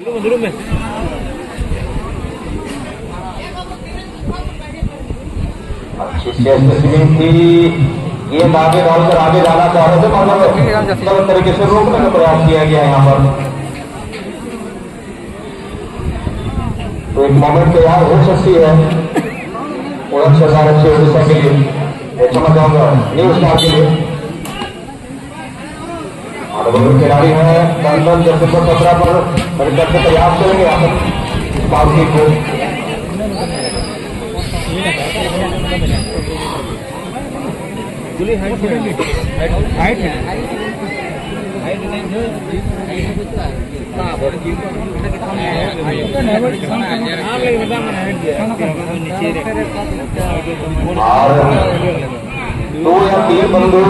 अच्छी थी ये आगे डालकर आगे जाना चाह रहे थे मगर तरीके से रोकने का प्रयास किया गया यहाँ पर। तो एक मोमेंट तैयार हो सकती है। सरकार अच्छी उड़ीसा के लिए क्षमा चाहूँगा न्यूज़ के लिए। खिलाड़ी है। लंदन दिसंबर सत्रह पर मेरे घर से तैयार करेंगे आप बाउंड्री को। हाइट है। और दो या तीन बंदू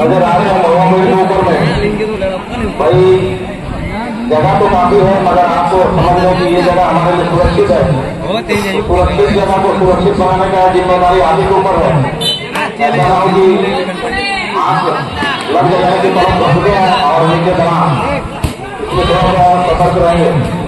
नज़र आ रहे हैं लोगों के ऊपर में। भाई, जगह तो काफ़ी है, मगर आपको समझ लें कि ये जगह हमारे लिए सुरक्षित है। सुरक्षित जगह को सुरक्षित बनाने का ज़िम्मेदारी आप ही। के ऊपर है ऐसा ना हो कि की बढ़ गए और थोड़ा सा सतर्क रहेंगे?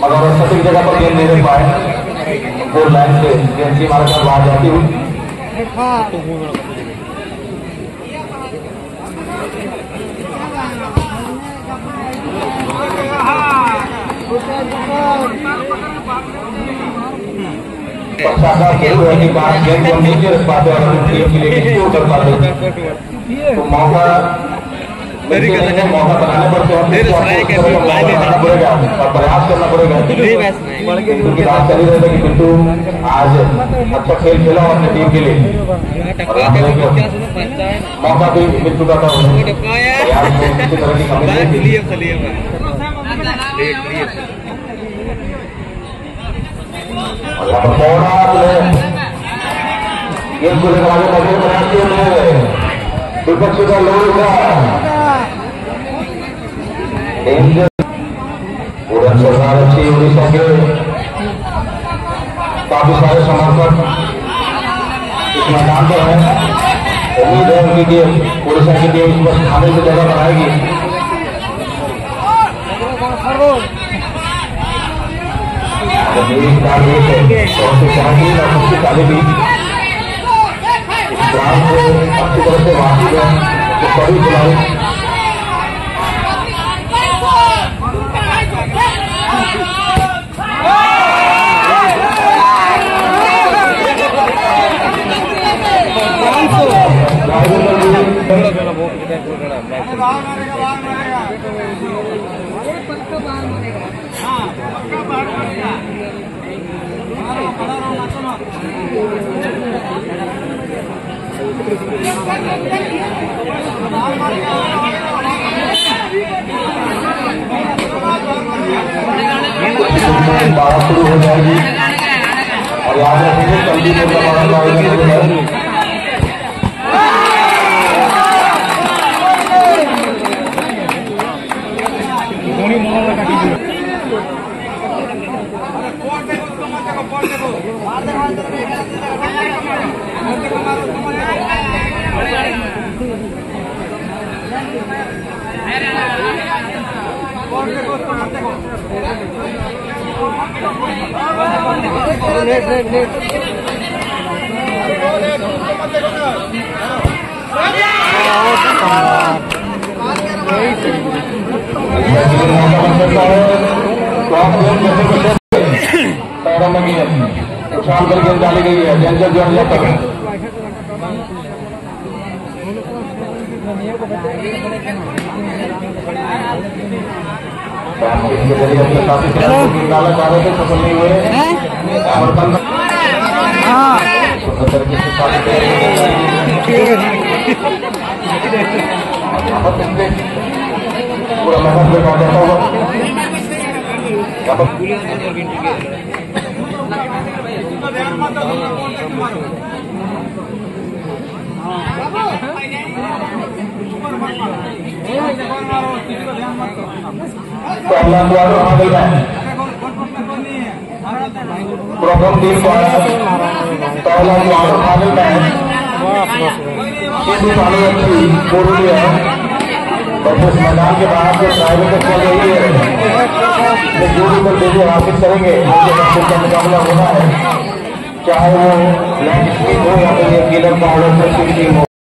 मगर वो सटीक जगह पर गेंद नहीं दे पाए गोल लाइन से गेंद की मारकर बाहर जाती हुई। ज़रूर है कि कहा गेंद को नीचे रख पाते और टीम के लिए स्कोर कर पाते तो मौका तो सराय के उस बाय मौका पड़ेगा और प्रयास करना पड़ेगा। बात कि आज अच्छा खेल खेला टीम के लिए। मौका भी मिल चुका था। गेम को लेकर आगे बढ़ने प्रयास किए विपक्ष का लोग डेंजर सरकार अच्छी उड़ीसा के काफ़ी सारे समर्थक इस मैदान पर हैं उम्मीद है उनकी टीम उड़ीसा की टीम इस पर खाने की जगह बनाएगी अच्छी तरह से वाकिफ है सभी खिलाड़ी बात शुरू हो जाएगी और याद रखेंगे जल्दी में प्रमाण का आयोजन है डेंजर जोन जब तक के ज़रिए अपने साथी खिलाड़ियों को डाला जा रहे थे सफल नहीं हुए और पूरा मतलब पे कौन जाता होगा यहाँ पर दिन पर पहला द्वार वहाँ गई है हिंदू पानी अच्छी पूर्वी है बस मैदान के बाहर से प्राइवेट चल रही है भी पर विजय हासिल करेंगे उनके मुकाबला होना है चाहे वो लैंड हो या फिर ये किलर पावर टीम हो।